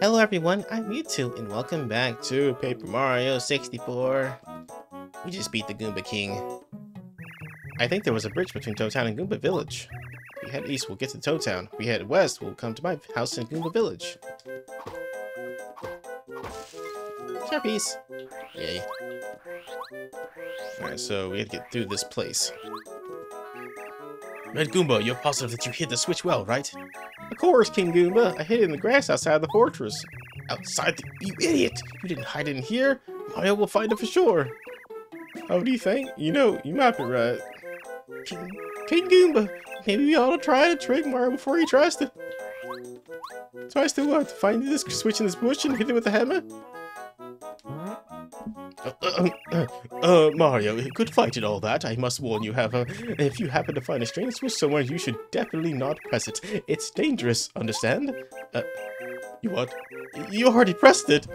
Hello everyone, I'm Yutu, and welcome back to Paper Mario 64. We just beat the Goomba King. I think there was a bridge between Toad Town and Goomba Village. If we head east, we'll get to Toad Town. If we head west, we'll come to my house in Goomba Village. Sharpies! Yay. Alright, so we have to get through this place. Red Goomba, you're positive that you hid the switch well, right? Of course, King Goomba. I hid in the grass outside the fortress. Outside the... You idiot! You didn't hide in here. Mario will find it for sure. How do you think? You know, you might be right. King, King Goomba, maybe we ought to try to trick Mario before he tries to... So I still want to find this switch in this bush and hit it with a hammer? Uh, uh, uh, uh, Mario, good fight and all that. I must warn you, however, if you happen to find a strange switch somewhere, you should definitely not press it. It's dangerous, understand? Uh, you what? You already pressed it!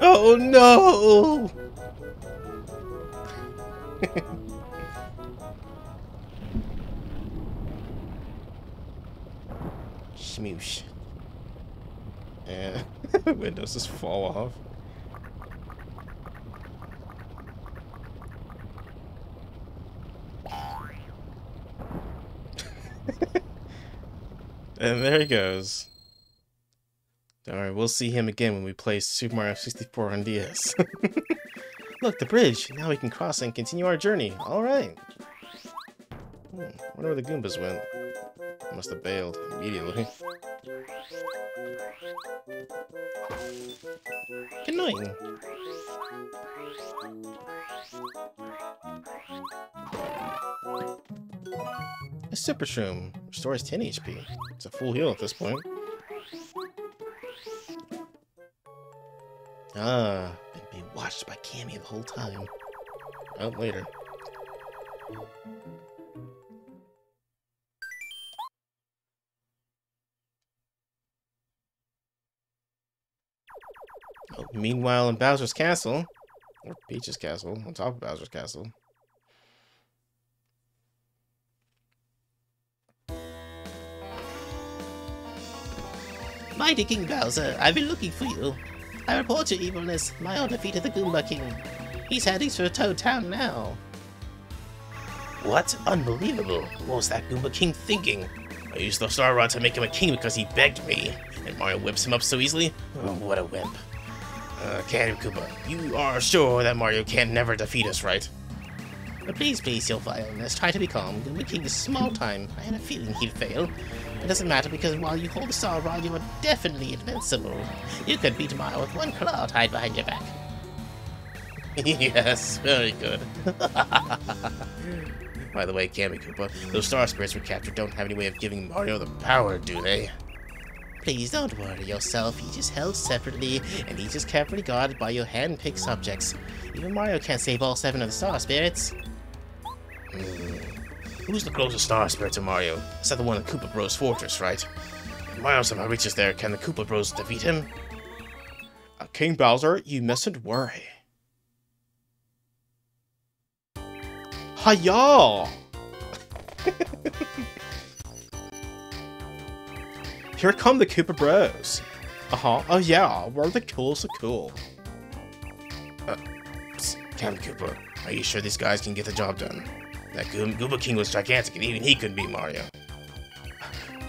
Oh no! Smoosh. And windows just fall off. and there he goes. Alright, we'll see him again when we play Super Mario 64 on DS. Look, the bridge! Now we can cross and continue our journey. Alright. Hmm, wonder where the Goombas went. Must have bailed immediately. Good Annoying. A Super Shroom restores 10 HP. It's a full heal at this point. Ah, been being watched by Kammy the whole time. Out later. Oh, meanwhile, in Bowser's Castle, or Peach's Castle, on top of Bowser's Castle, Mighty King Bowser, I've been looking for you. I report your evilness. Mario defeated the Goomba King. He's heading for Toad Town now. What? Unbelievable. What was that Goomba King thinking? I used the Star Rod to make him a king because he begged me. And Mario whips him up so easily? Oh, what a wimp. Uh, Kammy Koopa, you are sure that Mario can never defeat us, right? But please, please, vileness, try to be calm. Goomba King is small time. I had a feeling he'd fail. It doesn't matter because while you hold the Star Rod, you are definitely invincible. You could beat Mario with one claw tied behind your back. yes, very good. By the way, Kammy Koopa, those Star Spirits we captured don't have any way of giving Mario the power, do they? Please don't worry yourself, each is held separately, and each is carefully guarded by your hand-picked subjects. Even Mario can't save all seven of the Star Spirits. Hmm. Who's the closest Star Spirit to Mario? Is that the one in Koopa Bros Fortress, right? If Mario somehow reaches there, can the Koopa Bros defeat him? Uh, King Bowser, you mustn't worry. Hiya! Here come the Koopa Bros. Uh-huh, oh yeah, we're the coolest of cool. Uh, Cam Koopa, are you sure these guys can get the job done? That Goom Goomba King was gigantic and even he couldn't beat Mario.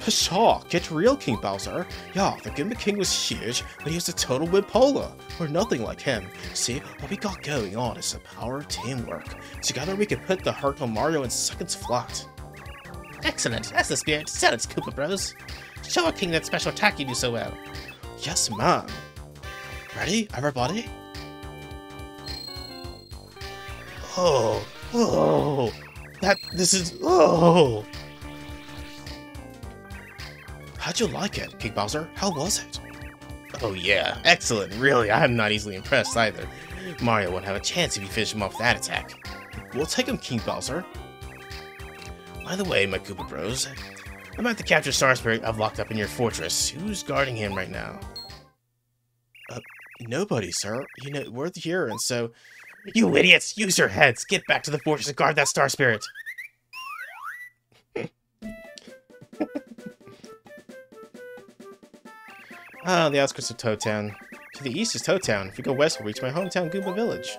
Pshaw, get real, King Bowser. Yeah, the Goomba King was huge, but he was a total Wimpola. We're nothing like him. See, what we got going on is the power of teamwork. Together we can put the hurt on Mario in seconds flat. Excellent, that's the spirit. Sell it, Koopa Bros. Show our king that special attack you do so well. Yes, ma'am. Ready, everybody? Oh, oh, that, this is, oh. How'd you like it, King Bowser? How was it? Oh yeah, excellent, really, I'm not easily impressed either. Mario won't have a chance if you finish him off that attack. We'll take him, King Bowser. By the way, my Koopa Bros, I'm about to capture Star Spirit I've locked up in your fortress. Who's guarding him right now? Uh, nobody, sir. You know, we're here, and so... You idiots! Use your heads! Get back to the fortress and guard that Star Spirit! Ah, the outskirts of Toad Town. To the east is Toad Town. If we go west, we'll reach my hometown, Goomba Village.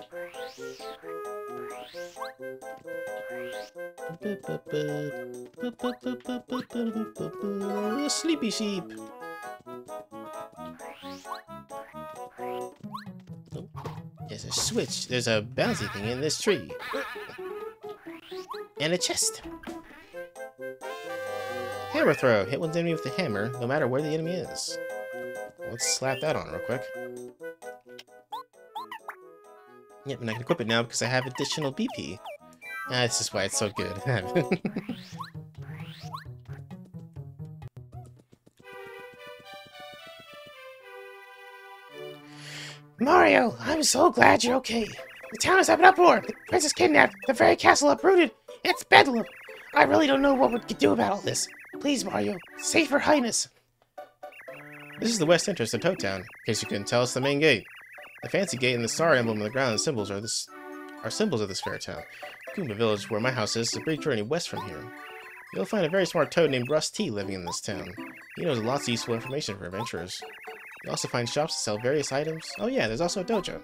Sleepy sheep. There's a switch. There's a bouncy thing in this tree. And a chest. Hammer throw. Hit one's enemy with the hammer, no matter where the enemy is. Let's slap that on real quick. Yep, and I can equip it now because I have additional BP. Ah, this is why it's so good. Mario, I'm so glad you're okay. The town is up in uproar. The princess kidnapped. The fairy castle uprooted. It's bedlam. I really don't know what we could do about all this. Please, Mario, save her highness. This is the west entrance of Toad Town. In case you couldn't tell, it's the main gate. The fancy gate and the star emblem on the ground and symbols are this are symbols of this fair town. Goomba Village, where my house is, is a brief journey west from here. You'll find a very smart toad named Rusty living in this town. He knows lots of useful information for adventurers. You'll also find shops to sell various items. Oh yeah, there's also a dojo.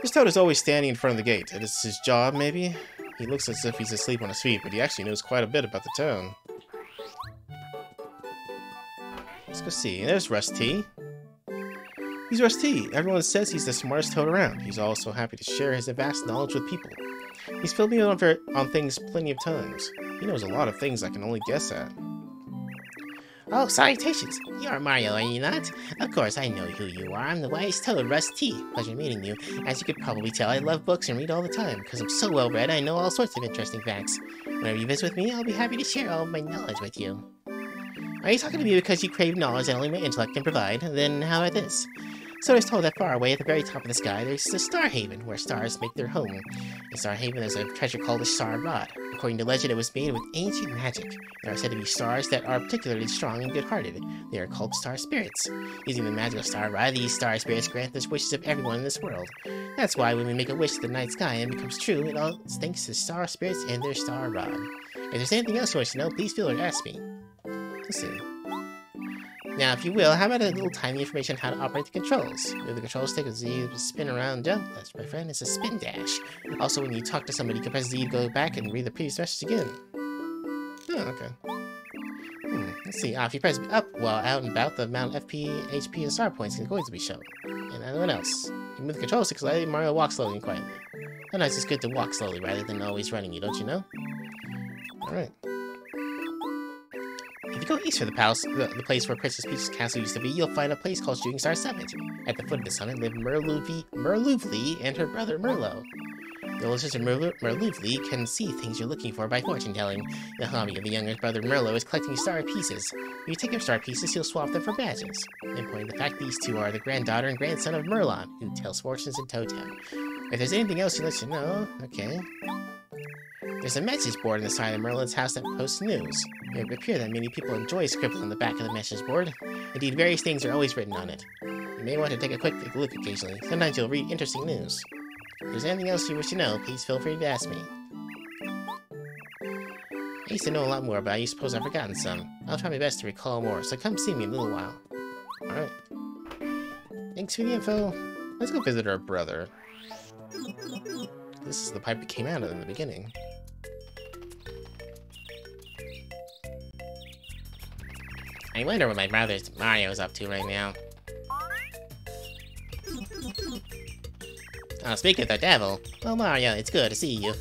This toad is always standing in front of the gate. It is his job, maybe? He looks as if he's asleep on his feet, but he actually knows quite a bit about the town. Let's go see. There's Rusty. He's Rusty. Everyone says he's the smartest toad around. He's also happy to share his vast knowledge with people. He's filled me on, on things plenty of times. He knows a lot of things I can only guess at. Oh, salutations! You're Mario, are you not? Of course, I know who you are. I'm the wise toad, Rusty. Pleasure meeting you. As you could probably tell, I love books and read all the time. Because I'm so well read, I know all sorts of interesting facts. Whenever you visit with me, I'll be happy to share all of my knowledge with you. Are you talking to me because you crave knowledge that only my intellect can provide? Then how about this? So I was told that far away at the very top of the sky, there's a Star Haven, where stars make their home. In Star Haven, there's a treasure called the Star Rod. According to legend, it was made with ancient magic. There are said to be stars that are particularly strong and good-hearted. They are called star spirits. Using the magical Star Rod, these star spirits grant the wishes of everyone in this world. That's why when we make a wish to the night sky and it becomes true, it all thanks to star spirits and their Star Rod. If there's anything else you want to know, please feel free to ask me. See. Now, if you will, how about a little tiny information on how to operate the controls? Move the control stick with Z to spin around jump. That's my friend, it's a spin dash. Also, when you talk to somebody, you can press Z to go back and read the previous message again. Oh, okay. Hmm, let's see. Uh, if you press up while out and about, the amount of FP, HP, and star points and coins will be shown. And anyone else. You move the control stick slightly, Mario walks slowly and quietly. Sometimes it's good to walk slowly rather than always running you, don't you know? Alright. You go east of the palace, the, the, place where Princess Peach's castle used to be, you'll find a place called Shooting Star Summit. At the foot of the summit live Merluvlee and her brother Merlow. The older sister can see things you're looking for by fortune telling. The hobby of the younger brother Merlow is collecting star pieces. If you take your star pieces, he'll swap them for badges. Of the fact, these two are the granddaughter and grandson of Merlon, who tells fortunes in Toad Town. If there's anything else you'd like to know, okay. There's a message board on the side of Merlon's house that posts news. It would appear that many people enjoy scribbling on the back of the message board. Indeed, various things are always written on it. You may want to take a quick look occasionally. Sometimes you'll read interesting news. If there's anything else you wish to know, please feel free to ask me. I used to know a lot more, but I suppose I've forgotten some. I'll try my best to recall more, so come see me in a little while. Alright. Thanks for the info. Let's go visit our brother. This is the pipe that came out of in the beginning. I wonder what my brother's Mario's up to right now. Oh, speak of the devil. Well, Mario, it's good to see you.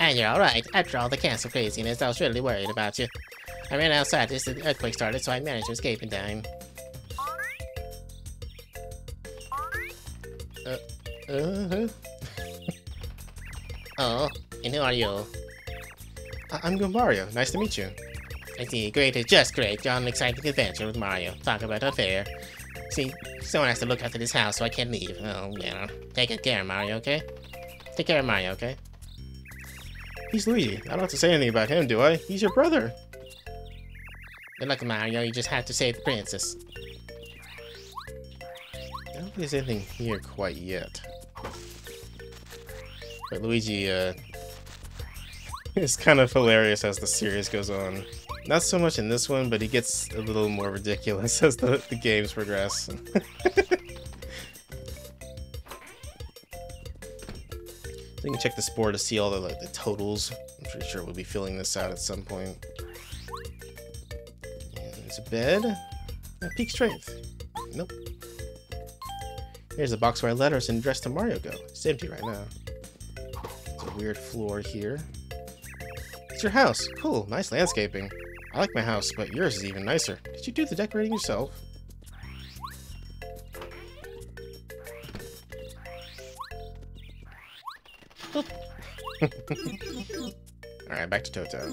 And you're alright. After all the castle craziness, I was really worried about you. I ran outside just as the earthquake started, so I managed to escape in time. Uh, uh -huh. oh, and who are you? I'm Mario. Nice to meet you. I see. Great just great. You're on an exciting adventure with Mario. Talk about unfair. See, someone has to look after this house, so I can't leave. Oh, yeah. Take care, Mario, okay? Take care of Mario, okay? He's Luigi. I don't have to say anything about him, do I? He's your brother. Good luck, Mario. You just have to save the princess. I don't think there's anything here quite yet. But Luigi, uh, it's kind of hilarious as the series goes on. Not so much in this one, but he gets a little more ridiculous as the, the games progress. you can check the spore to see all the like the totals. I'm pretty sure we'll be filling this out at some point. And there's a bed. And peak strength. Nope. Here's a box where letters and addressed to Mario Go. It's empty right now. It's a weird floor here. It's your house. Cool, nice landscaping. I like my house, but yours is even nicer. Did you do the decorating yourself? Alright, back to Toto.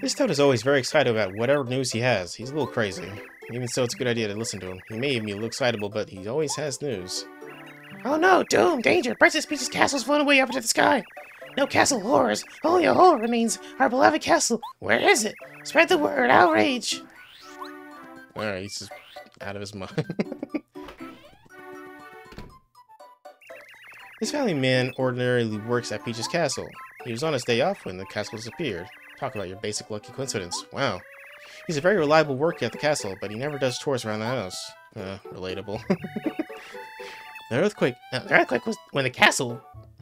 This Toad is always very excited about whatever news he has. He's a little crazy. Even so, it's a good idea to listen to him. He may even be a little excitable, but he always has news. Oh no, doom, danger! Princess Peach's castle castle's flown away up into the sky! No castle horrors! Only a hole remains! Our beloved castle! Where is it? Spread the word! Outrage! Alright, he's just out of his mind. this family man ordinarily works at Peach's castle. He was on his day off when the castle disappeared. Talk about your basic lucky coincidence. Wow. He's a very reliable worker at the castle, but he never does chores around the house. Uh, relatable. the earthquake... The earthquake was when the castle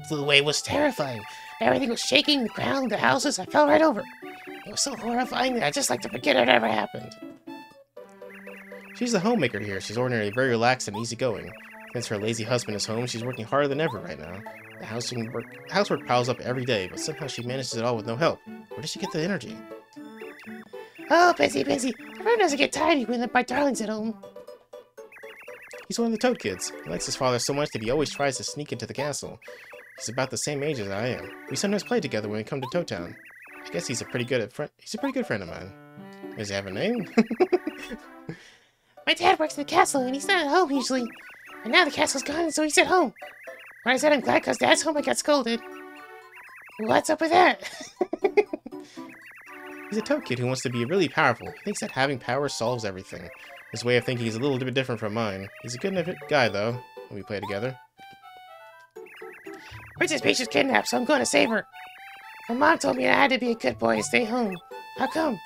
flew away was terrifying. Everything was shaking, the ground, the houses, I fell right over. It was so horrifying that I just like to forget it ever happened. She's the homemaker here. She's ordinarily very relaxed and easygoing. Since her lazy husband is home, she's working harder than ever right now. The housework, housework piles up every day, but somehow she manages it all with no help. Where does she get the energy? Oh, busy, busy. Room doesn't get tidy when my darling's at home. He's one of the Toad kids. He likes his father so much that he always tries to sneak into the castle. He's about the same age as I am. We sometimes play together when we come to Toad Town. I guess he's a pretty good at friend. He's a pretty good friend of mine. Does he have a name? my dad works in the castle and he's not at home usually. And now the castle's gone, so he's at home. When I said I'm glad because dad's home, I got scolded. What's up with that? he's a Toad kid who wants to be really powerful. He thinks that having power solves everything. His way of thinking is a little bit different from mine. He's a good guy, though, when we play together. Princess Peach is kidnapped, so I'm going to save her. My mom told me I had to be a good boy and stay home. How come?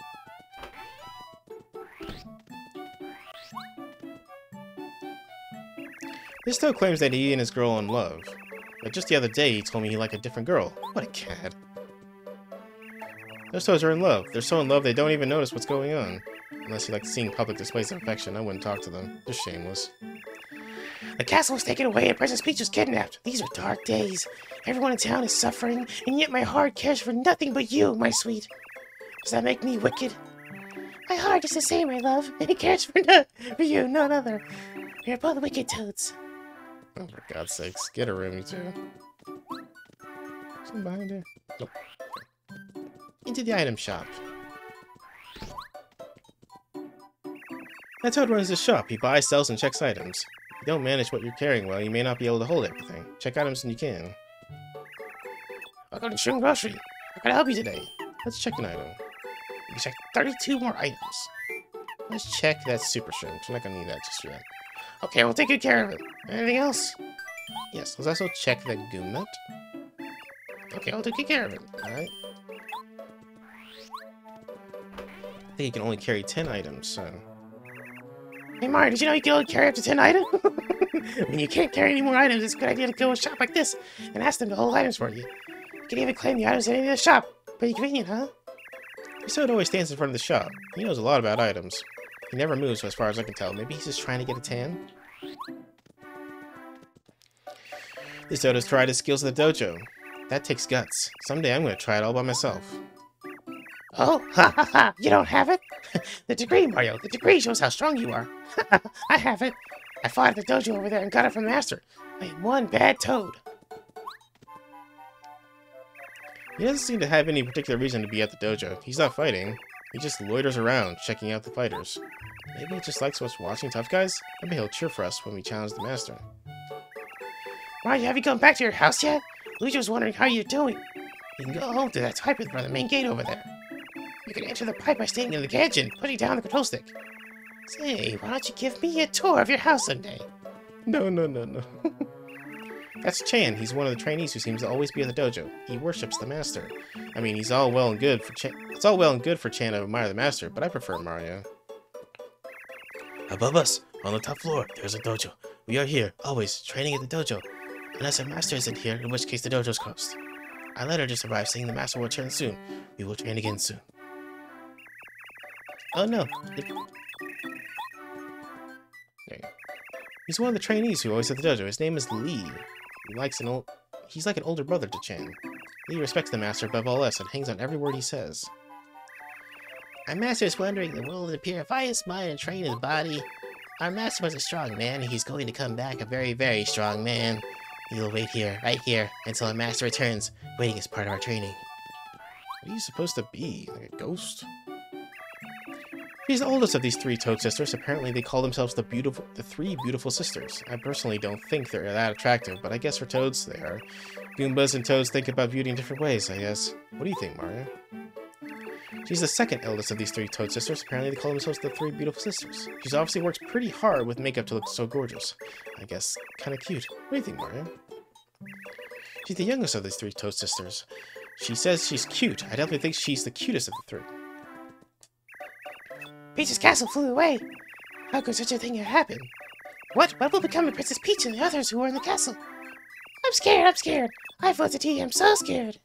This Toad claims that he and his girl are in love. But just the other day, he told me he liked a different girl. What a cad. Those Toads are in love. They're so in love they don't even notice what's going on. Unless you like seeing public displays of affection, I wouldn't talk to them. They're shameless. The castle was taken away and Princess Peach was kidnapped. These are dark days. Everyone in town is suffering, and yet my heart cares for nothing but you, my sweet. Does that make me wicked? My heart is the same, my love, and it cares for, no for you, none other. We are both wicked toads. Oh, for God's sakes. Get a room, you two. Something behind here? Nope. Into the item shop. That Toad runs the shop. He buys, sells, and checks items If you don't manage what you're carrying well, you may not be able to hold everything. Check items when you can. Welcome to Shroom Grocery. How can I help you today? Let's check an item. Check 32 more items. Let's check that super shroom. We're not gonna need that just yet. Okay, we'll take good care of it. Anything else? Yes, let's also check that goom nut. Okay, I'll take good care of it. Alright. I think you can only carry 10 items, so... Hey Mario, did you know you can only carry up to 10 items? when you can't carry any more items, it's a good idea to go to a shop like this and ask them to hold items for you. You can even claim the items in any shop. Pretty convenient, huh? Toad always stands in front of the shop. He knows a lot about items. He never moves as far as I can tell. Maybe he's just trying to get a tan? Has tried his skills at the dojo. That takes guts. Someday I'm going to try it all by myself. Oh, ha ha ha! You don't have it? the degree, Mario. The degree shows how strong you are. I have it. I fought at the dojo over there and got it from the Master. I am one bad toad. He doesn't seem to have any particular reason to be at the dojo. He's not fighting. He just loiters around, checking out the fighters. Maybe he just likes us watching tough guys? Maybe he'll cheer for us when we challenge the Master. Mario, have you come back to your house yet? Luigi was wondering how you're doing. You can go home to that type by the main gate over there. You can enter the pipe by staying in the cage and putting down the control stick. Say, why don't you give me a tour of your house someday? No, no, no, no. That's Chan. He's one of the trainees who seems to always be at the dojo. He worships the master. I mean, he's all well and good for Chan. It's all well and good for Chan to admire the master, but I prefer Mario. Above us, on the top floor, there's a dojo. We are here, always, training at the dojo. Unless our master isn't here, in which case the dojo's closed. Our letter just arrived saying the master will return soon. We will train again soon. Oh no. There you go. He's one of the trainees who always at the dojo. Oh, his name is Lee. He likes an old... He's like an older brother to Chan. Lee respects the master above all else and hangs on every word he says. Our master is wondering the will to purify his mind and train his body. Our master was a strong man, and he's going to come back a very, very strong man. Will wait here, right here, until our master returns. Waiting is part of our training. What are you supposed to be? Like a ghost? She's the oldest of these three Toad sisters. Apparently they call themselves the beautiful, the three beautiful sisters. I personally don't think they're that attractive, but I guess for Toads they are. Goombas and Toads think about beauty in different ways, I guess. What do you think, Mario? She's the second eldest of these three Toad sisters. Apparently they call themselves the three beautiful sisters. She's obviously works pretty hard with makeup to look so gorgeous. I guess kind of cute. What do you think, Mario? She's the youngest of these three Toad sisters. She says she's cute. I definitely think she's the cutest of the three. Peach's castle flew away. How could such a thing have happened? What? What will become of Princess Peach and the others who are in the castle? I'm scared, I'm scared. I floated tea, I'm so scared.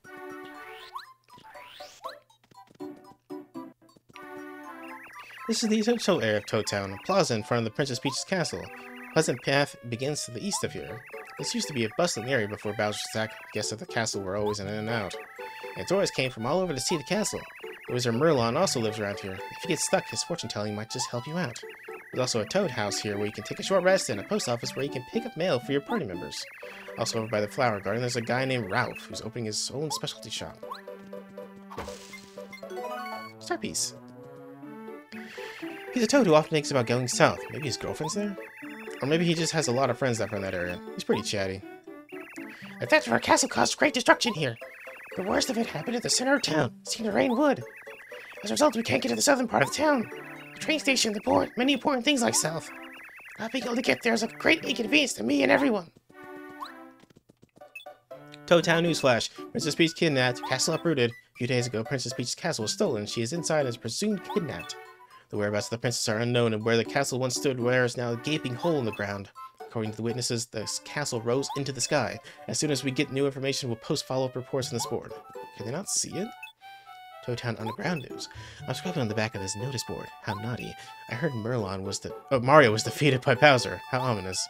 This is the essential area of Toad Town, a plaza in front of the Princess Peach's castle. Pleasant Path begins to the east of here. This used to be a bustling area before Bowser's attack. Guests of the castle were always in and out. And tourists came from all over to see the castle. The wizard Merlon also lives around here. If you get stuck, his fortune telling might just help you out. There's also a toad house here where you can take a short rest and a post office where you can pick up mail for your party members. Also over by the flower garden, there's a guy named Ralph who's opening his own specialty shop. Star piece. He's a toad who often thinks about going south. Maybe his girlfriend's there? Or maybe he just has a lot of friends that are in that area. He's pretty chatty. The theft of our castle caused great destruction here. The worst of it happened at the center of town, Cedar Rain Wood. As a result, we can't get to the southern part of the town. The train station, the port, many important things like south. Not being able to get there is a great inconvenience to me and everyone. Town Newsflash. Princess Peach kidnapped, castle uprooted. A few days ago, Princess Peach's castle was stolen. She is inside and is presumed kidnapped. The whereabouts of the princess are unknown, and where the castle once stood, there is now a gaping hole in the ground. According to the witnesses, the castle rose into the sky. As soon as we get new information, we'll post follow-up reports on this board. Can they not see it? Toad Town Underground News. I'm scrubbing on the back of this notice board. How naughty. I heard Merlon was the- oh, Mario was defeated by Bowser. How ominous.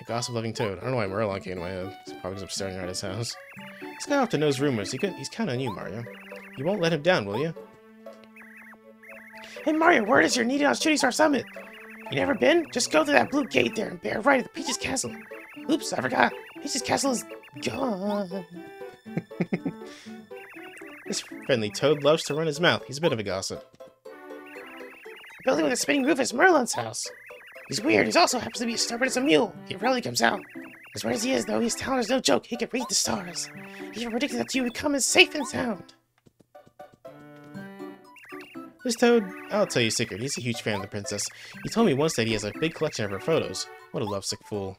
A gossip-loving Toad. I don't know why Merlon came to my head. It's probably because I'm staring at his house. This guy often knows rumors. He could, he's kind on you, Mario. You won't let him down, will you? Hey Mario, word is you're needed on Shooting Star Summit. You never been? Just go through that blue gate there and bear right at the Peach's Castle. Oops, I forgot. Peach's Castle is gone. This friendly toad loves to run his mouth. He's a bit of a gossip. The building with a spinning roof is Merlon's house. He's weird. He also happens to be as stubborn as a mule. He rarely comes out. As weird as he is, though, his talent is no joke. He can read the stars. He even predicted that you would come as safe and sound. This toad, I'll tell you a secret, he's a huge fan of the princess. He told me once that he has a big collection of her photos. What a lovesick fool.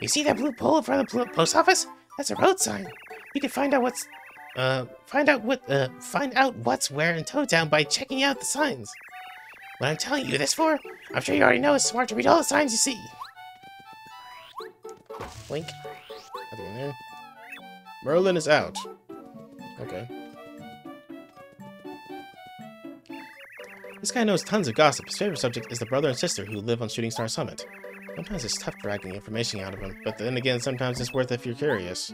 You see that blue pole in front of the post office? That's a road sign. You can find out what's uh find out what uh find out what's where in Toad Town by checking out the signs. What I'm telling you this for, I'm sure you already know it's smart to read all the signs you see. Blink. Nothing in there. Merlon is out. Okay. This guy knows tons of gossip. His favorite subject is the brother and sister who live on Shooting Star Summit. Sometimes it's tough dragging information out of him, but then again, sometimes it's worth it if you're curious.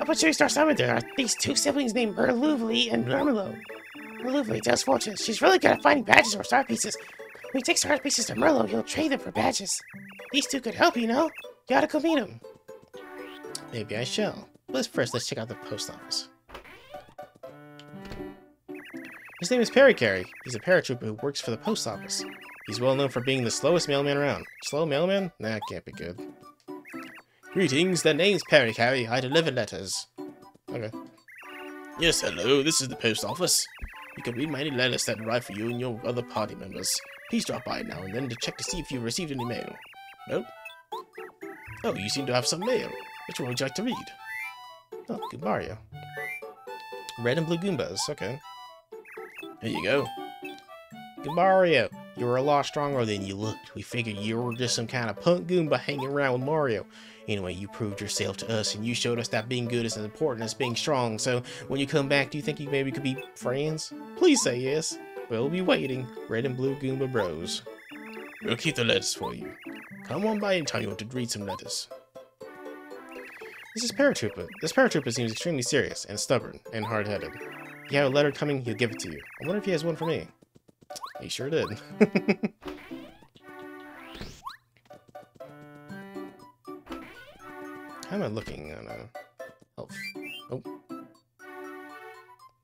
Up at Shooting Star Summit, there are these two siblings named Merluvlee and Mermelo. Merluvlee tells fortunes. She's really good at finding badges or star pieces. When you take star pieces to Merlow, he'll trade them for badges. These two could help, you know? You ought to go meet them. Maybe I shall. But first, let's check out the post office. His name is Parakarry. He's a paratrooper who works for the post office. He's well known for being the slowest mailman around. Slow mailman? Nah, can't be good. Greetings, the name's Parakarry. I deliver letters. Okay. Yes, hello, this is the post office. You can read my letters that arrive for you and your other party members. Please drop by now and then to check to see if you've received any mail. Nope. Oh, you seem to have some mail. Which one would you like to read? Oh, Goombario. Red and blue Goombas, okay. Here you go. Goombario, you were a lot stronger than you looked. We figured you were just some kind of punk Goomba hanging around with Mario. Anyway, you proved yourself to us, and you showed us that being good is as important as being strong. So, when you come back, do you think you maybe could be friends? Please say yes. We'll be waiting. Red and blue Goomba Bros. We'll keep the letters for you. Come on by anytime you want to read some letters. This is Paratrooper. This Paratrooper seems extremely serious and stubborn and hard-headed. If you have a letter coming, he'll give it to you. I wonder if he has one for me. He sure did. How am I looking on a? Oh, oh.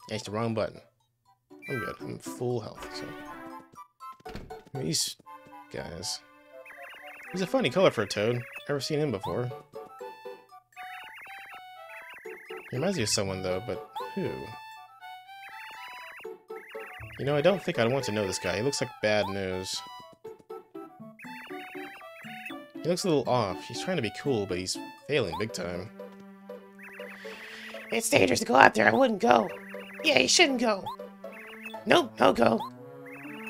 Yeah, it's the wrong button. I'm good. I'm full health, so. These guys. He's a funny color for a toad. Never seen him before. He reminds me of someone, though, but who? You know, I don't think I'd want to know this guy. He looks like bad news. He looks a little off. He's trying to be cool, but he's failing big time. It's dangerous to go out there. I wouldn't go. Yeah, you shouldn't go. Nope, no go.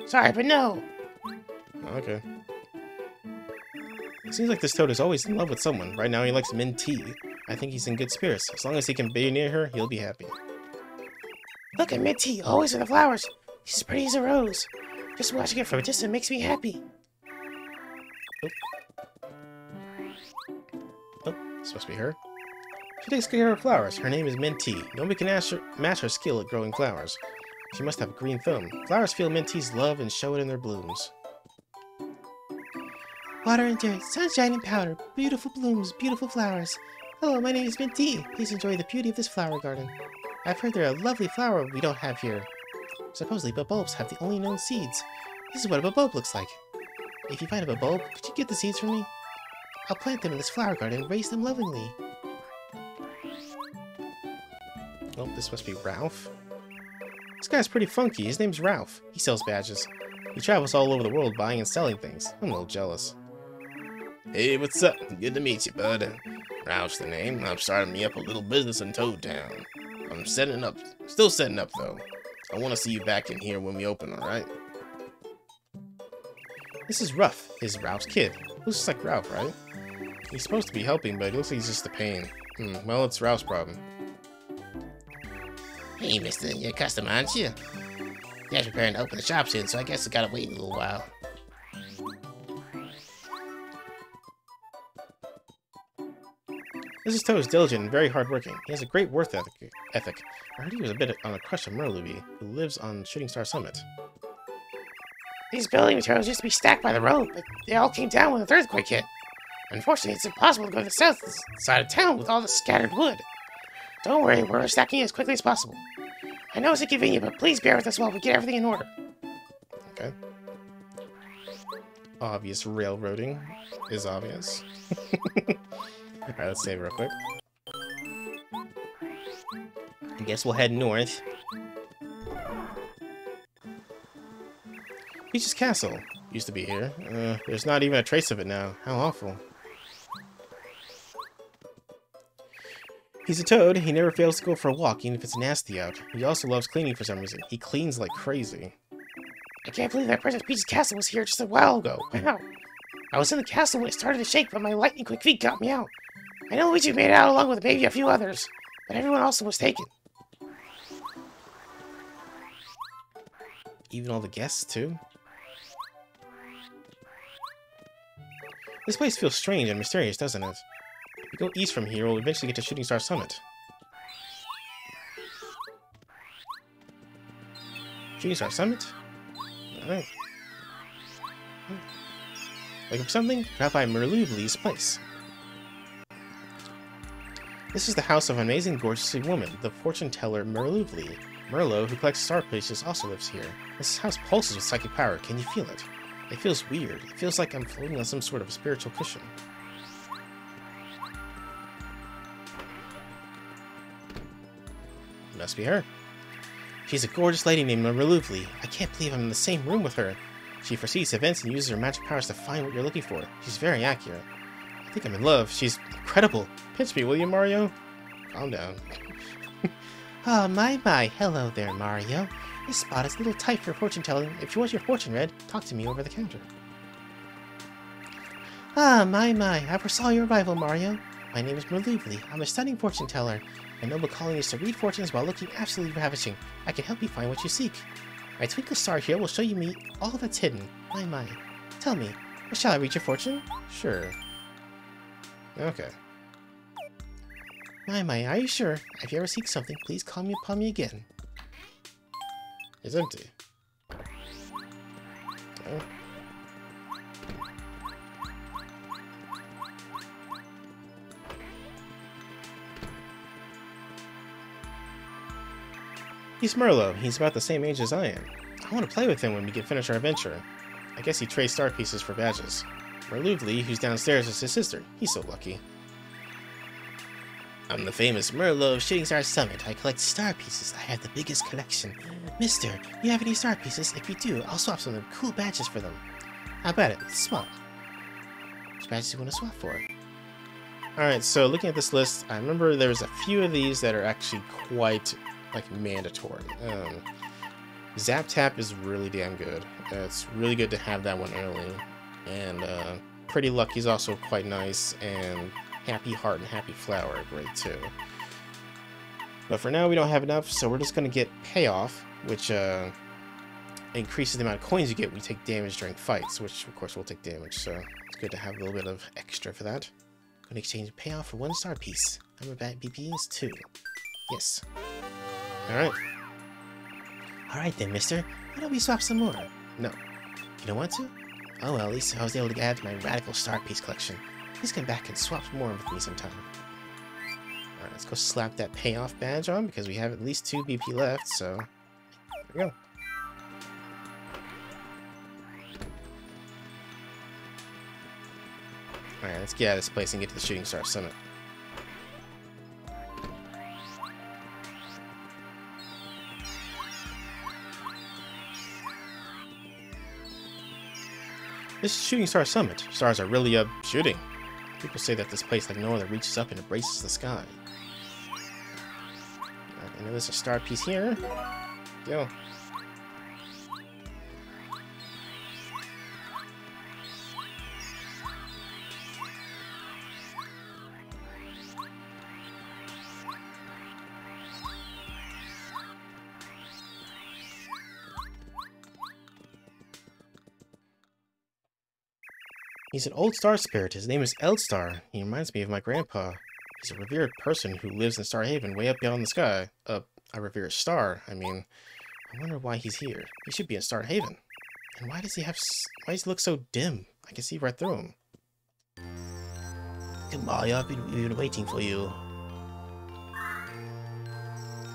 Sorry, but no. Okay. It seems like this toad is always in love with someone. Right now he likes Minty. I think he's in good spirits. As long as he can be near her, he'll be happy. Look at Minty, always in the flowers. She's as pretty as a rose. Just watching her from a distance makes me happy. This must be her. She takes care of flowers. Her name is Minty. Nobody can her, match her skill at growing flowers. She must have a green thumb. Flowers feel Minty's love and show it in their blooms. Water and dirt, sunshine and powder, beautiful blooms, beautiful flowers. Hello, my name is Minty. Please enjoy the beauty of this flower garden. I've heard there are a lovely flower we don't have here. Supposedly, but bulbs have the only known seeds. This is what a bulb looks like. If you find a bulb, could you get the seeds for me? I'll plant them in this flower garden and raise them lovingly. Oh, this must be Ralph. This guy's pretty funky. His name's Ralph. He sells badges. He travels all over the world buying and selling things. I'm a little jealous. Hey, what's up? Good to meet you, bud. Ralph's the name. I'm starting me up a little business in Toad Town. I'm setting up, still setting up though. I want to see you back in here when we open, alright? This is Ruff, his Ralph's kid. Looks like Ralph, right? He's supposed to be helping, but he looks like he's just a pain. Hmm, well, it's Ralph's problem. Hey, mister, you're a customer, aren't you? Dad's preparing to open the shop soon, so I guess I gotta wait a little while. Mrs. Toad is diligent and very hardworking. He has a great work ethic. I heard he was a bit on a crush on Merluvlee, who lives on Shooting Star Summit. These building materials used to be stacked by the road, but they all came down when the earthquake hit. Unfortunately, it's impossible to go to the south side of town with all the scattered wood. Don't worry, we're stacking as quickly as possible. I know it's inconvenient, but please bear with us while we get everything in order. Okay. Obvious railroading is obvious. Alright, let's save real quick. I guess we'll head north. Peach's Castle used to be here. Uh, there's not even a trace of it now. How awful. He's a toad. He never fails to go for a walk, even if it's nasty out. He also loves cleaning for some reason. He cleans like crazy. I can't believe that Princess Peach's castle was here just a while ago. Wow. I was in the castle when it started to shake, but my lightning quick feet got me out. I know Luigi made it out along with maybe a few others, but everyone else was taken. Even all the guests, too? This place feels strange and mysterious, doesn't it? We go east from here, we'll eventually get to Shooting Star Summit. Shooting Star Summit? Alright. Looking for something? Drop by Merluvlee's place. This is the house of an amazing, gorgeous woman, the fortune teller Merluvlee. Merlow, who collects star pieces, also lives here. This house pulses with psychic power. Can you feel it? It feels weird. It feels like I'm floating on some sort of spiritual cushion. Must be her. She's a gorgeous lady named Merluvlee. I can't believe I'm in the same room with her. She foresees events and uses her magic powers to find what you're looking for. She's very accurate I think I'm in love. She's incredible. Pinch me, will you, Mario? Calm down. Oh, my, my. Hello there, Mario. This spot is a little tight for fortune telling. If you want your fortune read, talk to me over the counter. Ah, my, my. I foresaw your arrival, Mario. My name is Merluvlee. I'm a stunning fortune teller. My noble calling is to read fortunes while looking absolutely ravishing. I can help you find what you seek. My twinkle star here will show you me all that's hidden. My, my. Tell me, shall I read your fortune? Sure. Okay. My, my, are you sure? If you ever seek something, please call me upon me again. It's empty. Oh. He's Merlow. He's about the same age as I am. I want to play with him when we get finished our adventure. I guess he trades star pieces for badges. Merluvlee, who's downstairs, is his sister. He's so lucky. I'm the famous Merlow of Shooting Star Summit. I collect star pieces. I have the biggest collection. Mister, you have any star pieces? If you do, I'll swap some cool badges for them. How about it? Let's swap. Which badges do you want to swap for? Alright, so looking at this list, I remember there's a few of these that are actually quite, like, mandatory. Um, Zap Tap is really damn good. It's really good to have that one early. And uh, Pretty Lucky is also quite nice, and Happy Heart and Happy Flower are great too. But for now, we don't have enough, so we're just going to get Payoff, which uh, increases the amount of coins you get when you take damage during fights, which of course will take damage, so it's good to have a little bit of extra for that. Going to exchange Payoff for one star piece. Number back BP is two. Yes. Alright. Alright then, mister. Why don't we swap some more? No. You don't want to? Oh well, at least I was able to add to my radical star piece collection. Please come back and swap more with me sometime. Alright, let's go slap that payoff badge on because we have at least two BP left, so there we go. Alright, let's get out of this place and get to the Shooting Star Summit. This is Shooting Star Summit. Stars are really, uh, shooting. People say that this place, like no other, reaches up and embraces the sky. Right, know there's a star piece here. Go. He's an old star spirit. His name is Eldstar. He reminds me of my grandpa. He's a revered person who lives in Star Haven, way up beyond the sky. Uh, a revered star, I mean. I wonder why he's here. He should be in Star Haven. And why does he have... Why does he look so dim? I can see right through him. On, I've been, been waiting for you.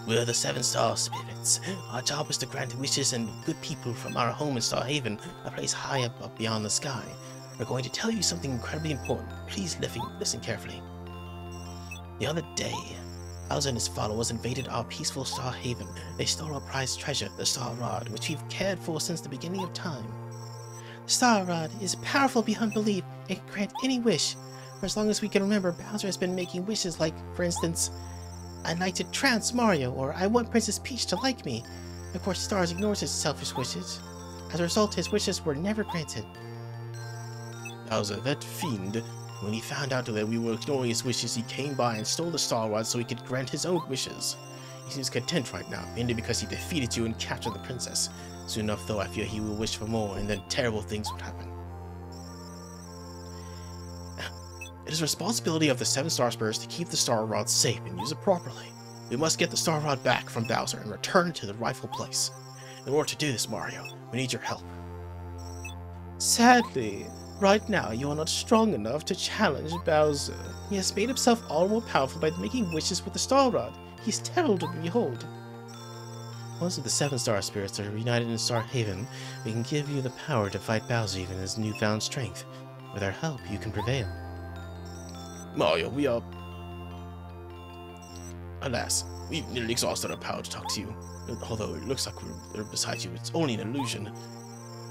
We're the Seven Star Spirits. Our job is to grant wishes and good people from our home in Star Haven, a place high up, up beyond the sky. We're going to tell you something incredibly important. Please listen, listen carefully. The other day, Bowser and his followers invaded our peaceful Star Haven. They stole our prized treasure, the Star Rod, which we've cared for since the beginning of time. The Star Rod is powerful beyond belief. It can grant any wish. For as long as we can remember, Bowser has been making wishes like, for instance, I'd like to trance Mario, or I want Princess Peach to like me. Of course, Stars ignores his selfish wishes. As a result, his wishes were never granted. Bowser, that fiend, when he found out that we were ignoring his wishes, he came by and stole the Star Rod so he could grant his own wishes. He seems content right now, mainly because he defeated you and captured the princess. Soon enough, though, I fear he will wish for more, and then terrible things would happen. It is responsibility of the Seven Star Spirits to keep the Star Rod safe and use it properly. We must get the Star Rod back from Bowser and return it to the rightful place. In order to do this, Mario, we need your help. Sadly, right now you are not strong enough to challenge Bowser. He has made himself all more powerful by making wishes with the Star Rod. He is terrible to behold. Once the Seven Star Spirits are reunited in Star Haven, we can give you the power to fight Bowser even in his newfound strength. With our help, you can prevail. Mario, we are... Alas, we've nearly exhausted our power to talk to you. Although it looks like we're beside you, it's only an illusion.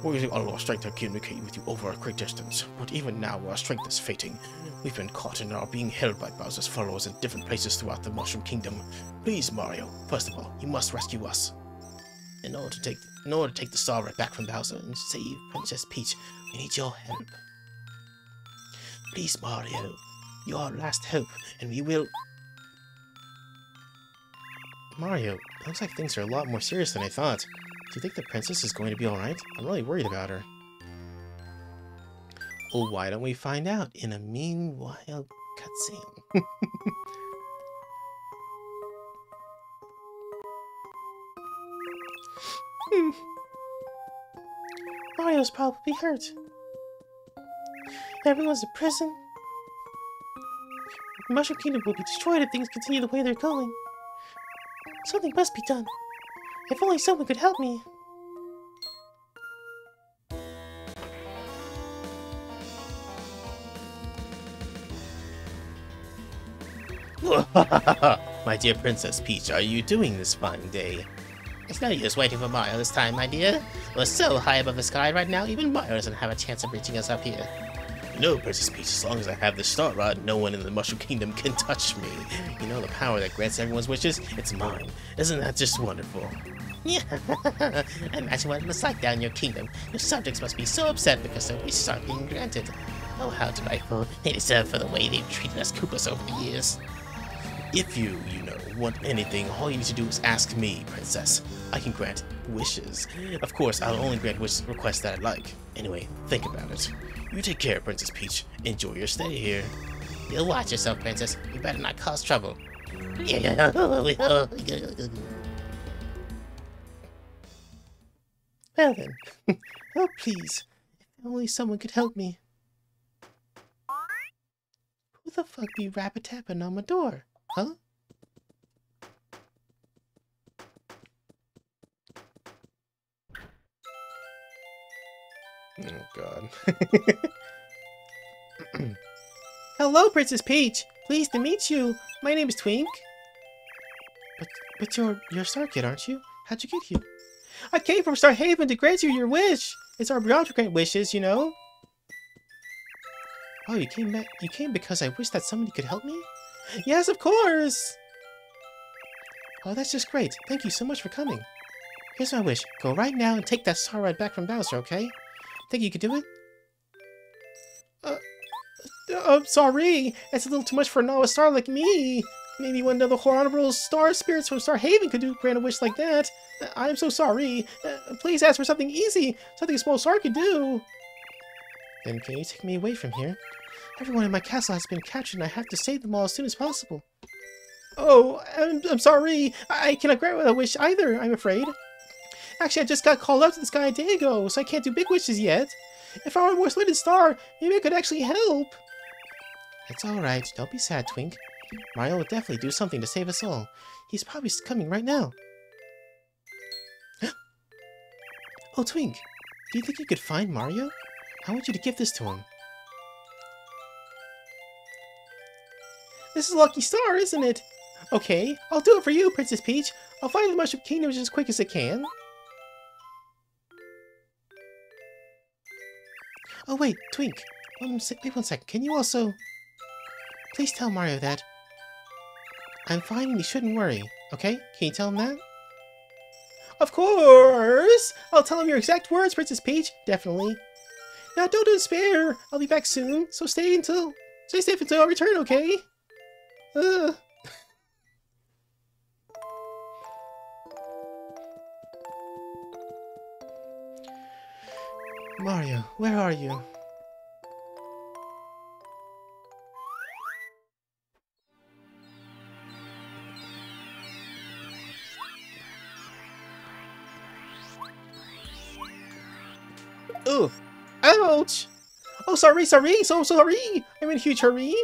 We're using all our strength to communicate with you over a great distance, but even now our strength is fading. We've been caught and are being held by Bowser's followers in different places throughout the Mushroom Kingdom. Please, Mario, first of all, you must rescue us. In order to take in order to take the Star back from Bowser and save Princess Peach, we need your help. Please, Mario, you're our last hope, and we will. Mario, looks like things are a lot more serious than I thought. Do you think the princess is going to be alright? I'm really worried about her. Well, why don't we find out in a meanwhile cutscene? hmm. Mario's probably hurt. Everyone's in prison. Mushroom Kingdom will be destroyed if things continue the way they're going. Something must be done. If only someone could help me. my dear Princess Peach, are you doing this fine day? It's no use waiting for Mario this time, my dear. We're so high above the sky right now, even Mario doesn't have a chance of reaching us up here. No, Princess Peach, as long as I have this Star Rod, no one in the Mushroom Kingdom can touch me. You know the power that grants everyone's wishes? It's mine. Isn't that just wonderful? Yeah. Imagine what it looks like down in your kingdom. Your subjects must be so upset because their wishes aren't being granted. Oh, how delightful. They deserve for the way they've treated us Koopas over the years. If you, you know, want anything, all you need to do is ask me, Princess. I can grant wishes. Of course, I'll only grant wish requests that I like. Anyway, think about it. You take care, Princess Peach. Enjoy your stay here. You'll watch yourself, Princess. You better not cause trouble. well then. oh, please. If only someone could help me. Who the fuck be rabbit-tapping on my door? Huh? Oh god. Hello, Princess Peach. Pleased to meet you. My name is Twink. But but you're you're Star Kid, aren't you? How'd you get here? I came from Star Haven to grant you your wish. It's our job to grant wishes, you know. Oh, you came back. You came because I wish that somebody could help me. Yes, of course. Oh, that's just great. Thank you so much for coming. Here's my wish. Go right now and take that Star Rod back from Bowser, okay? Think you could do it? Uh, I'm sorry. It's a little too much for a novice star like me. Maybe one of the honorable star spirits from Star Haven could do grant a wish like that. I'm so sorry. Uh, please ask for something easy, something a small star could do. Then can you take me away from here? Everyone in my castle has been captured and I have to save them all as soon as possible. Oh, I'm, I'm sorry. I cannot grant a wish either, I'm afraid. Actually, I just got called up to the sky a day ago, so I can't do big wishes yet. If I were a more slated star, maybe I could actually help. It's alright. Don't be sad, Twink. Mario will definitely do something to save us all. He's probably coming right now. oh, Twink. Do you think you could find Mario? I want you to give this to him. This is lucky star, isn't it? Okay, I'll do it for you, Princess Peach. I'll find the Mushroom Kingdom as quick as I can. Oh wait, Twink. One, wait one second. Can you also... Please tell Mario that... I'm fine and you shouldn't worry, okay? Can you tell him that? Of course! I'll tell him your exact words, Princess Peach. Definitely. Now don't despair. I'll be back soon, so stay until... Stay safe until I return, okay? Uh... Mario, where are you? Ugh. Ouch! Oh, sorry, sorry, so sorry! I'm in huge hurry!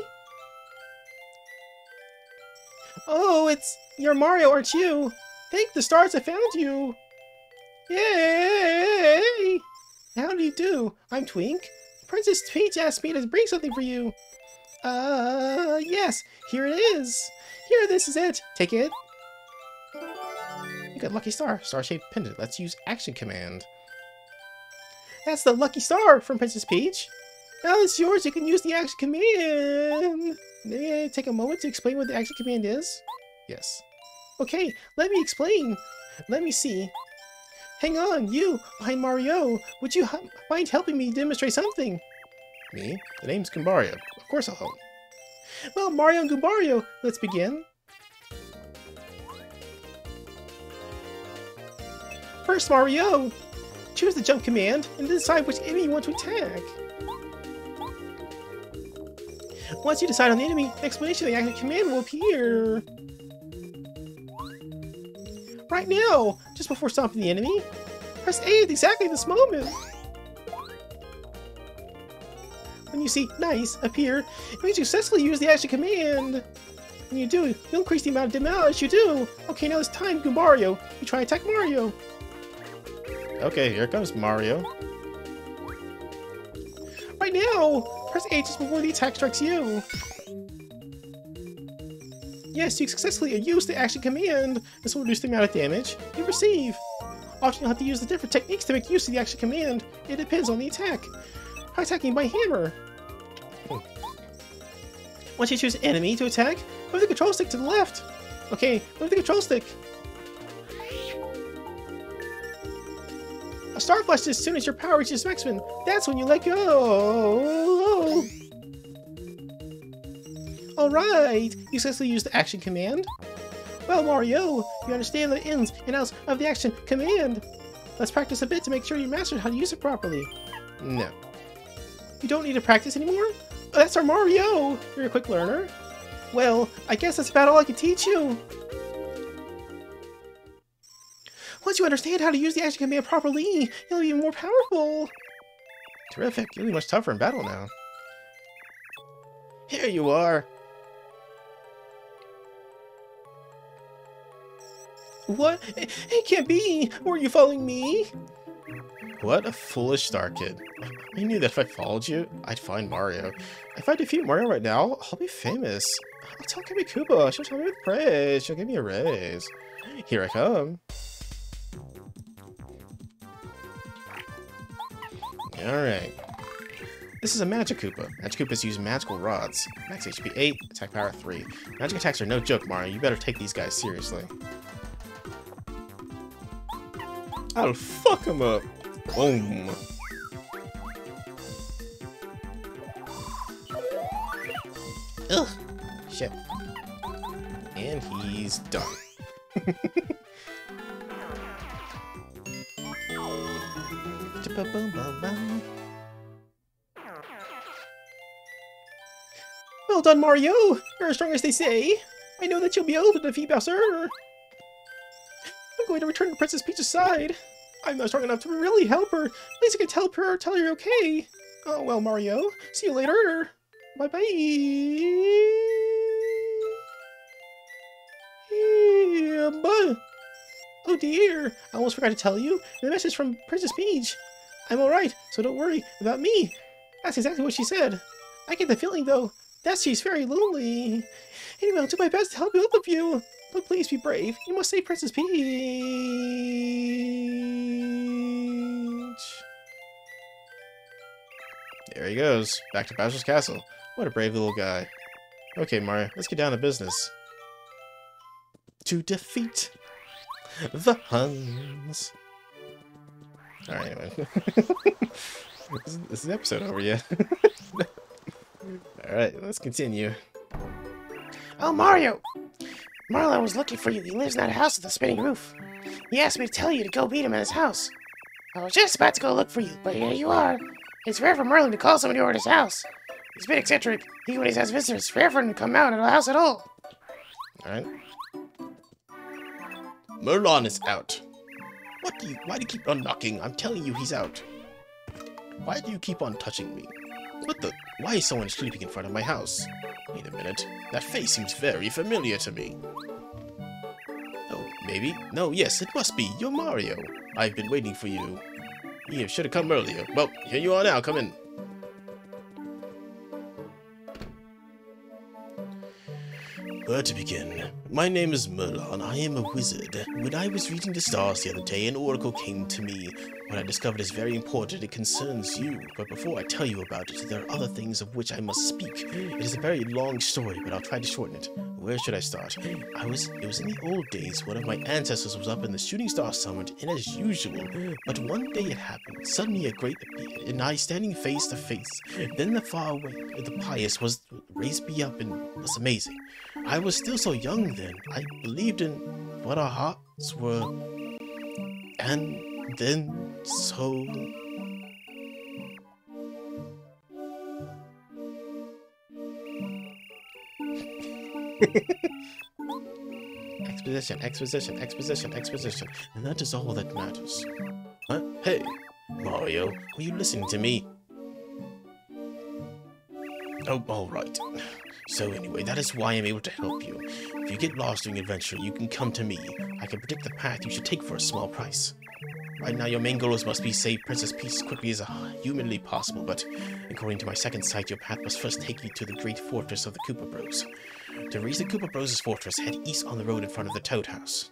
Oh, it's... You're Mario, aren't you? Thank the stars I found you! Yay! How do you do? I'm Twink. Princess Peach asked me to bring something for you. Uh, yes, here it is. Here, this is it. Take it. You got Lucky Star. Star-shaped pendant. Let's use Action Command. That's the lucky star from Princess Peach. Now it's yours, you can use the action command. May I take a moment to explain what the action command is? Yes. Okay, let me explain. Let me see. Hang on, you, behind Mario. Would you mind helping me demonstrate something? Me? The name's Goombario. Of course I'll help. Well, Mario and Goombario, let's begin. First, Mario! Choose the jump command and decide which enemy you want to attack. Once you decide on the enemy, an explanation of the action command will appear. Right now, just before stopping the enemy, press A at exactly this moment. When you see nice appear, it means you successfully use the action command. When you do, you'll increase the amount of damage you do. Okay, now it's time, Goombario. You try to attack Mario. Okay, here comes Mario. Right now! Press A just before the attack strikes you. Yes, you successfully used the action command. This will reduce the amount of damage you receive. Often you'll have to use the different techniques to make use of the action command. It depends on the attack. Try attacking by hammer. Hmm. Once you choose enemy to attack, move the control stick to the left. Okay, move the control stick. A star flashes as soon as your power reaches maximum. That's when you let go. Alright, you successfully used the action command. Well, Mario, you understand the ins and outs of the action command. Let's practice a bit to make sure you mastered how to use it properly. No. You don't need to practice anymore? Oh, that's our Mario! You're a quick learner. Well, I guess that's about all I can teach you. Once you understand how to use the action command properly, you'll be more powerful. Terrific. You'll be much tougher in battle now. Here you are. What? It can't be! Were you following me? What a foolish star kid. I knew that if I followed you, I'd find Mario. If I defeat Mario right now, I'll be famous. I'll tell Kammy Koopa. She'll tell me with praise. She'll give me a raise. Here I come. Alright. This is a Magikoopa. Magic Koopas use magical rods. Max HP 8, attack power 3. Magic attacks are no joke, Mario. You better take these guys seriously. I'll fuck him up. Boom. Ugh. Shit. And he's done. Well done, Mario! You're as strong as they say! I know that you'll be able to defeat Bowser! Going to return to Princess Peach's side! I'm not strong enough to really help her! At least I can tell her, tell her you're okay! Oh, well, Mario. See you later! Bye-bye! Yeah, bye! Oh dear! I almost forgot to tell you. The message from Princess Peach! I'm alright, so don't worry about me! That's exactly what she said! I get the feeling, though, that she's very lonely. Anyway, I'll do my best to help both of you. But please be brave. You must save Princess Peach. There he goes. Back to Bowser's Castle. What a brave little guy. Okay, Mario, let's get down to business. To defeat the Huns. Alright, anyway. this, is the episode over yet. Alright, let's continue. Oh, Mario! Merlon was looking for you. He lives in that house with the spinning roof. He asked me to tell you to go meet him at his house. I was just about to go look for you, but here you are. It's rare for Merlon to call somebody over at his house. He's bit eccentric. He when he has visitors. It's rare for him to come out at the house at all. Alright. Merlon is out. What do you- why do you keep on knocking? I'm telling you he's out. Why do you keep on touching me? What the- why is someone sleeping in front of my house? Wait a minute. That face seems very familiar to me. Oh, maybe? No, yes, it must be. You're Mario. I've been waiting for you. You should have come earlier. Well, here you are now. Come in. Where to begin? My name is Merlon. I am a wizard. When I was reading the stars the other day, an oracle came to me. What I discovered is very important. It concerns you. But before I tell you about it, there are other things of which I must speak. It is a very long story, but I'll try to shorten it. Where should I start? I was it was in the old days. One of my ancestors was up in the shooting star summit, and as usual. But one day it happened. Suddenly a great appeared, and I standing face to face. Then the far away the pious was raised me up and was amazing. I was still so young then. I believed in what our hearts were. And then so exposition, exposition, exposition, exposition. And that is all that matters. Huh? Hey, Mario, were you listening to me? Oh, all right. So anyway, that is why I'm able to help you. If you get lost during adventure, you can come to me. I can predict the path you should take for a small price. Right now, your main goal is must be save Princess Peach as quickly as uh, humanly possible, but according to my second sight, your path must first take you to the great fortress of the Koopa Bros. To reach the Koopa Bros' fortress, head east on the road in front of the Toad House.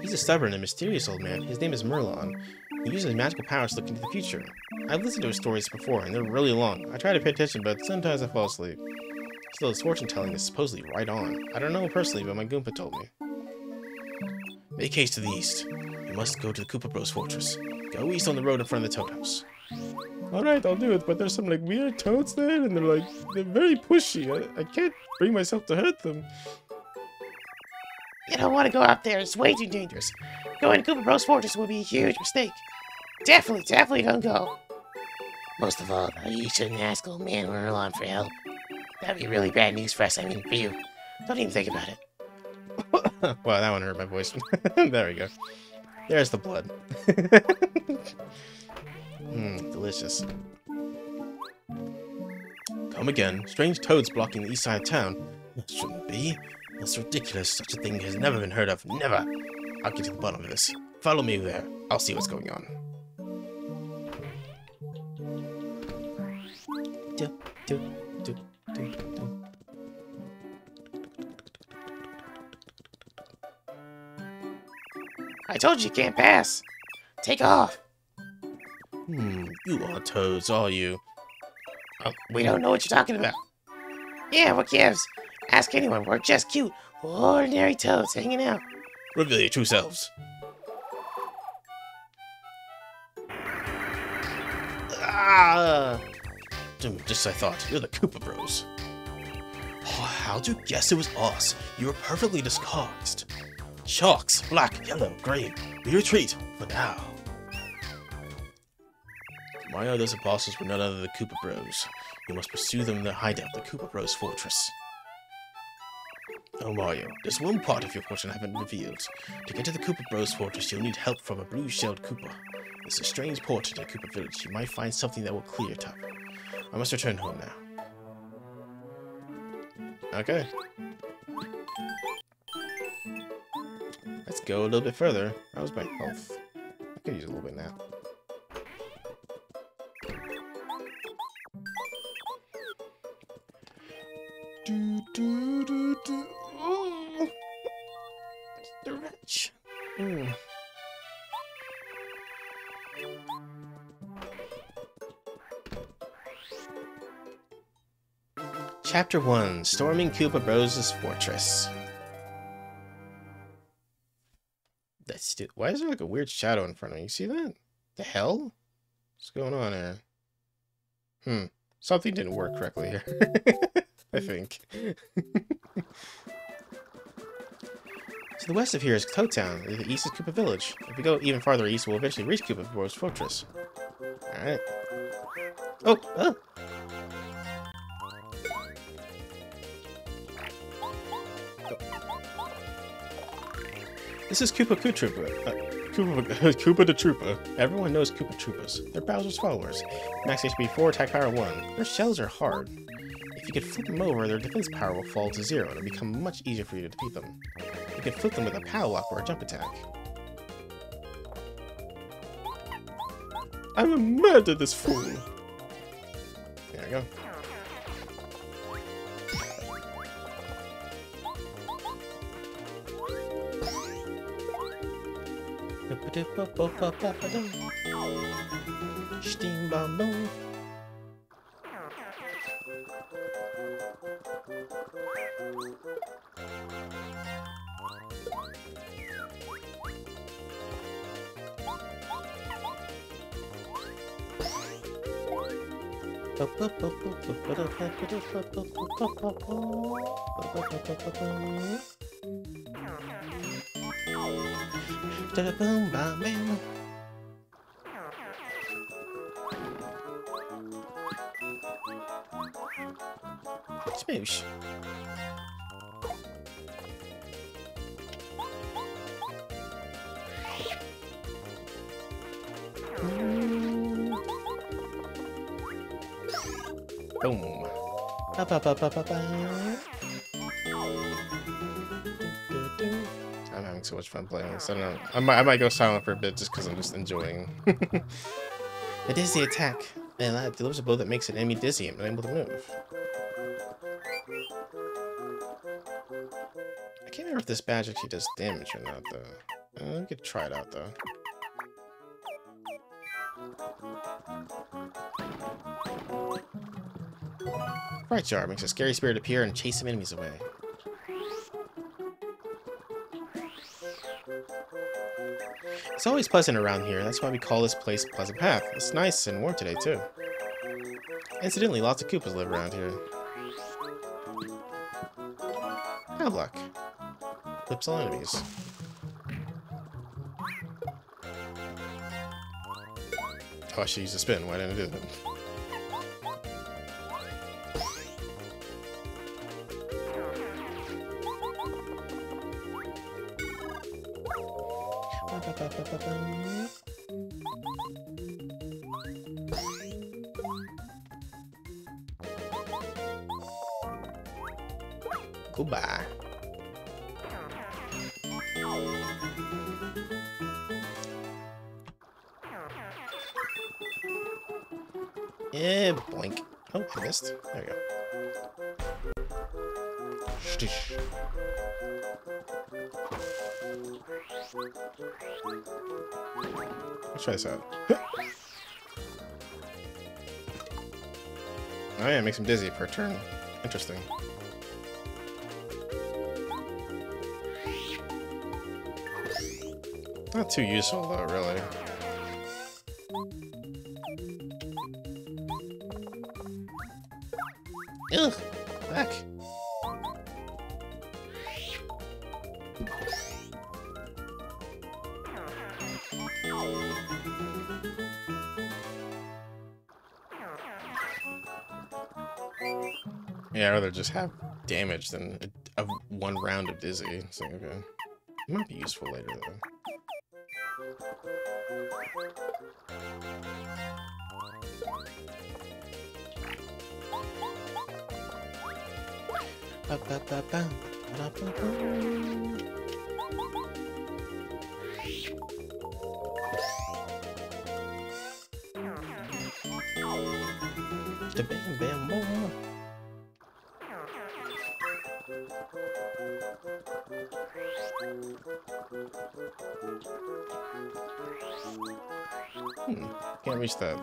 He's a stubborn and mysterious old man. His name is Merlon. He uses magical powers to look into the future. I've listened to his stories before, and they're really long. I try to pay attention, but sometimes I fall asleep. Still, his fortune telling is supposedly right on. I don't know personally, but my Goomba told me. Make haste to the east. You must go to the Koopa Bros fortress. Go east on the road in front of the Toad House. Alright, I'll do it, but there's some like weird toads there, and they're like, they're very pushy. I, I can't bring myself to hurt them. You don't want to go out there, it's way too dangerous. Going to Koopa Bros fortress would be a huge mistake. Definitely, definitely don't go. Most of all, you shouldn't ask old man Merlon for help. That'd be really bad news for us, I mean for you. Don't even think about it. wow, that one hurt my voice. there we go. There's the blood. Mmm, delicious. Come again. Strange toads blocking the east side of town. That shouldn't be. That's ridiculous. Such a thing has never been heard of. Never. I'll get to the bottom of this. Follow me there. I'll see what's going on. Do, do, do, do, do. I told you you can't pass. Take off. Hmm, you are toads, are you? Oh, we don't know what you're talking about. Yeah, what gives? Ask anyone. We're just cute, ordinary toads hanging out. Reveal your true selves. Ah! Just as I thought, you're the Koopa Bros. Oh, how'd you guess it was us? You were perfectly disguised. Chalks, black, yellow, green. We retreat for now. My those apostles were none other than the Koopa Bros. You must pursue them in their hideout, the Koopa Bros Fortress. Oh Mario, there's one part of your fortune I haven't revealed. To get to the Koopa Bros Fortress, you'll need help from a blue-shelled Koopa. It's a strange portrait in the Koopa Village. You might find something that will clear it up. I must return home now. Okay. Let's go a little bit further. That was my health. I could use a little bit now. Chapter 1 Storming Koopa Bros' Fortress. That's stu- Why is there like a weird shadow in front of me? You see that? The hell? What's going on here? Hmm. Something didn't work correctly here. I think. to the west of here is Toad Town. The east is Koopa Village. If we go even farther east, we'll eventually reach Koopa Bros' Fortress. Alright. Oh! Oh! This is Koopa Kootroopa. Uh, Koopa, Koopa the Troopa. Everyone knows Koopa Troopas. They're Bowser's followers. Max HP 4, attack power 1. Their shells are hard. If you could flip them over, their defense power will fall to 0 and it'll become much easier for you to defeat them. You can flip them with a POW Block or a jump attack. I will murder this fool! There we go. Steam bomb boom. Boom, bam, bam. Smoosh. Boom. Ba, ba, ba, ba, ba, ba. So much fun playing this. I don't know. I might, I might go silent for a bit just because I'm just enjoying. a dizzy attack. And that delivers a blow that makes an enemy dizzy and unable to move. I can't remember if this badge actually does damage or not, though. Uh, we could try it out, though. Fright jar makes a scary spirit appear and chase some enemies away. It's always pleasant around here, that's why we call this place Pleasant Path. It's nice and warm today, too. Incidentally, lots of Koopas live around here. Have luck. Flips all enemies. Oh, I should use a spin. Why didn't I do that? Yeah, blink. Oh, I missed. There we go. Shtish. Let's try this out. Oh yeah, it makes him dizzy per turn. Interesting. Not too useful though, really. Ugh! Back! Yeah, I'd rather just have damage than a, a one round of dizzy. So, okay. It might be useful later, though. Hmm, that.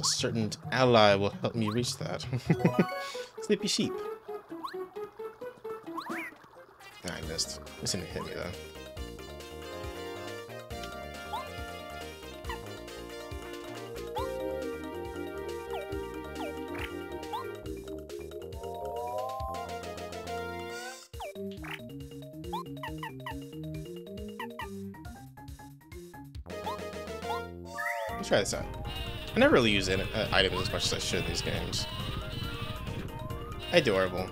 A certain ally will help me reach that. Sleepy sheep. Nah, I missed. This didn't hit me though. Let's try this out. I never really use it, uh, items as much as I should in these games. Adorable.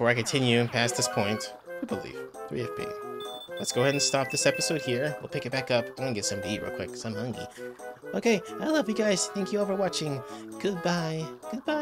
Before I continue past this point, I believe, 3 FP. Let's go ahead and stop this episode here. We'll pick it back up. I'm gonna get something to eat real quick, because I'm hungry. Okay, I love you guys. Thank you all for watching. Goodbye. Goodbye.